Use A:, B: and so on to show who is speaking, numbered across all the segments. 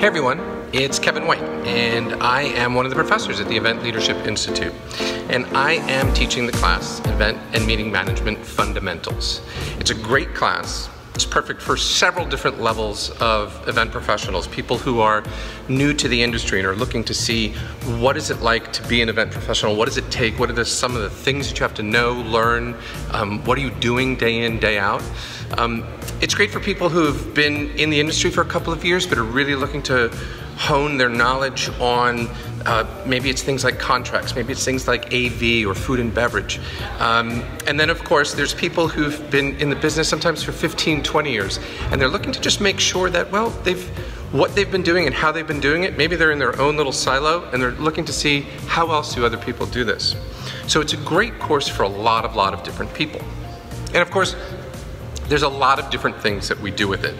A: Hey everyone, it's Kevin White, and I am one of the professors at the Event Leadership Institute. And I am teaching the class Event and Meeting Management Fundamentals. It's a great class. It's perfect for several different levels of event professionals, people who are new to the industry and are looking to see what is it like to be an event professional, what does it take, what are the, some of the things that you have to know, learn, um, what are you doing day in, day out. Um, it's great for people who've been in the industry for a couple of years but are really looking to hone their knowledge on uh, maybe it's things like contracts, maybe it's things like AV or food and beverage. Um, and then, of course, there's people who've been in the business sometimes for 15, 20 years, and they're looking to just make sure that, well, they've what they've been doing and how they've been doing it. Maybe they're in their own little silo and they're looking to see how else do other people do this. So it's a great course for a lot of lot of different people. And of course, there's a lot of different things that we do with it.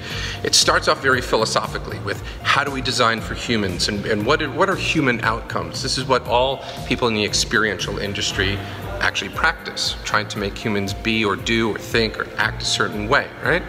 A: It starts off very philosophically with how do we design for humans and, and what, are, what are human outcomes? This is what all people in the experiential industry actually practice, trying to make humans be or do or think or act a certain way, right?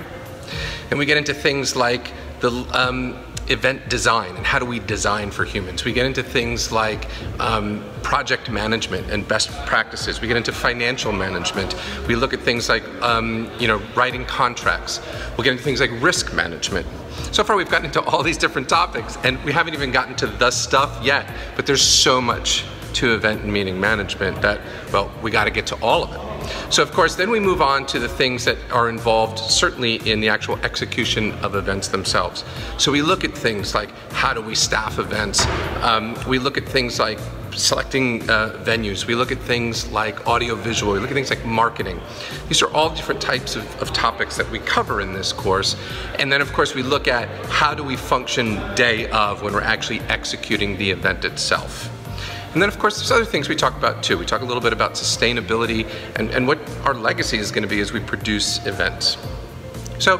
A: And we get into things like the um, event design and how do we design for humans. We get into things like um, project management and best practices. We get into financial management. We look at things like um, you know writing contracts. We'll get into things like risk management. So far we've gotten into all these different topics and we haven't even gotten to the stuff yet, but there's so much to event and meeting management that, well, we got to get to all of it. So of course, then we move on to the things that are involved certainly in the actual execution of events themselves. So we look at things like how do we staff events? Um, we look at things like selecting uh, venues. We look at things like audio visual. We look at things like marketing. These are all different types of, of topics that we cover in this course. And then of course we look at how do we function day of when we're actually executing the event itself. And then, of course, there's other things we talk about too. We talk a little bit about sustainability and, and what our legacy is going to be as we produce events. So,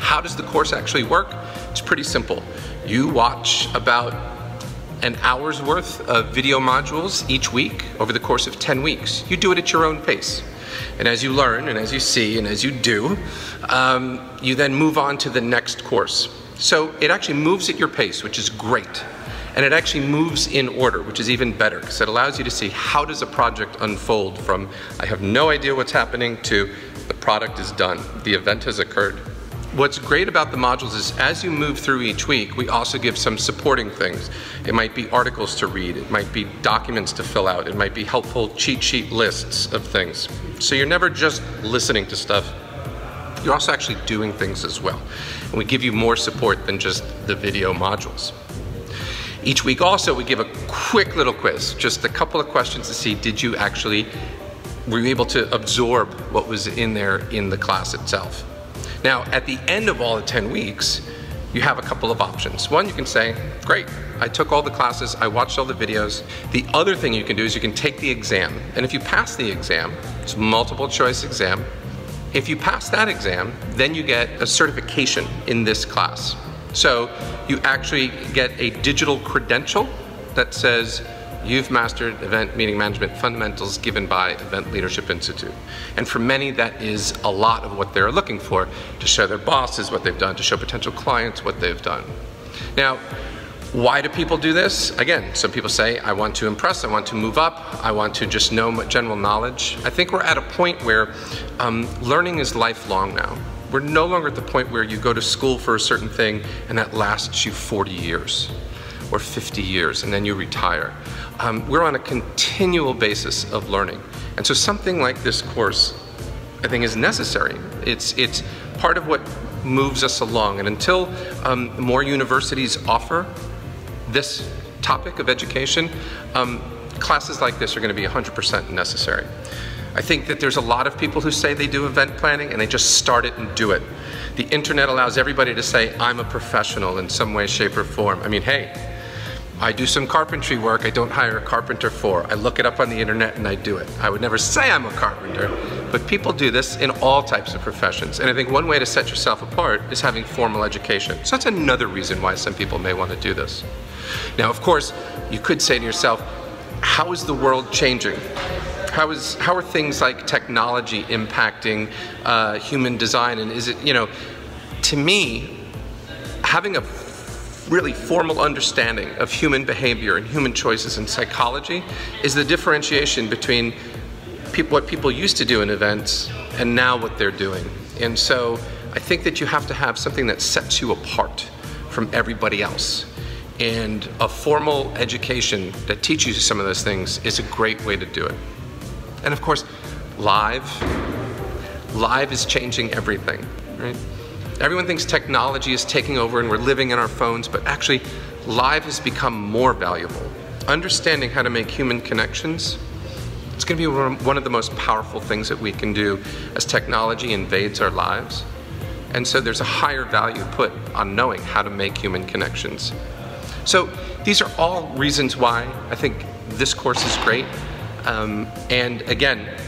A: how does the course actually work? It's pretty simple. You watch about an hour's worth of video modules each week over the course of 10 weeks. You do it at your own pace. And as you learn, and as you see, and as you do, um, you then move on to the next course. So it actually moves at your pace, which is great and it actually moves in order, which is even better because it allows you to see how does a project unfold from I have no idea what's happening to the product is done, the event has occurred. What's great about the modules is as you move through each week, we also give some supporting things. It might be articles to read, it might be documents to fill out, it might be helpful cheat sheet lists of things. So you're never just listening to stuff, you're also actually doing things as well. And we give you more support than just the video modules. Each week also we give a quick little quiz, just a couple of questions to see did you actually, were you able to absorb what was in there in the class itself. Now at the end of all the 10 weeks, you have a couple of options. One, you can say, great, I took all the classes, I watched all the videos. The other thing you can do is you can take the exam. And if you pass the exam, it's a multiple choice exam, if you pass that exam, then you get a certification in this class. So you actually get a digital credential that says you've mastered event meeting management fundamentals given by Event Leadership Institute. And for many, that is a lot of what they're looking for to show their bosses what they've done, to show potential clients what they've done. Now, why do people do this? Again, some people say, I want to impress, I want to move up, I want to just know general knowledge. I think we're at a point where um, learning is lifelong now. We're no longer at the point where you go to school for a certain thing and that lasts you 40 years or 50 years and then you retire. Um, we're on a continual basis of learning. And so something like this course, I think is necessary. It's, it's part of what moves us along. And until um, more universities offer this topic of education, um, classes like this are gonna be 100% necessary. I think that there's a lot of people who say they do event planning and they just start it and do it. The internet allows everybody to say, I'm a professional in some way, shape, or form. I mean, hey, I do some carpentry work I don't hire a carpenter for. I look it up on the internet and I do it. I would never say I'm a carpenter, but people do this in all types of professions. And I think one way to set yourself apart is having formal education. So that's another reason why some people may want to do this. Now, of course, you could say to yourself, how is the world changing? How is how are things like technology impacting uh, human design? And is it you know, to me, having a really formal understanding of human behavior and human choices and psychology is the differentiation between people, what people used to do in events and now what they're doing. And so I think that you have to have something that sets you apart from everybody else. And a formal education that teaches you some of those things is a great way to do it. And of course, live. Live is changing everything, right? Everyone thinks technology is taking over and we're living in our phones, but actually, live has become more valuable. Understanding how to make human connections it's going to be one of the most powerful things that we can do as technology invades our lives. And so there's a higher value put on knowing how to make human connections. So these are all reasons why I think this course is great. Um, and again,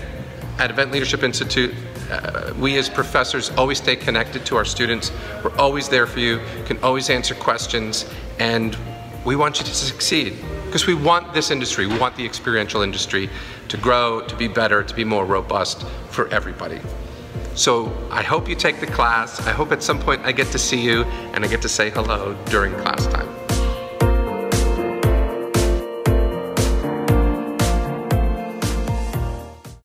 A: at Event Leadership Institute, uh, we as professors always stay connected to our students. We're always there for you, can always answer questions, and we want you to succeed because we want this industry, we want the experiential industry to grow, to be better, to be more robust for everybody. So I hope you take the class. I hope at some point I get to see you and I get to say hello during class time.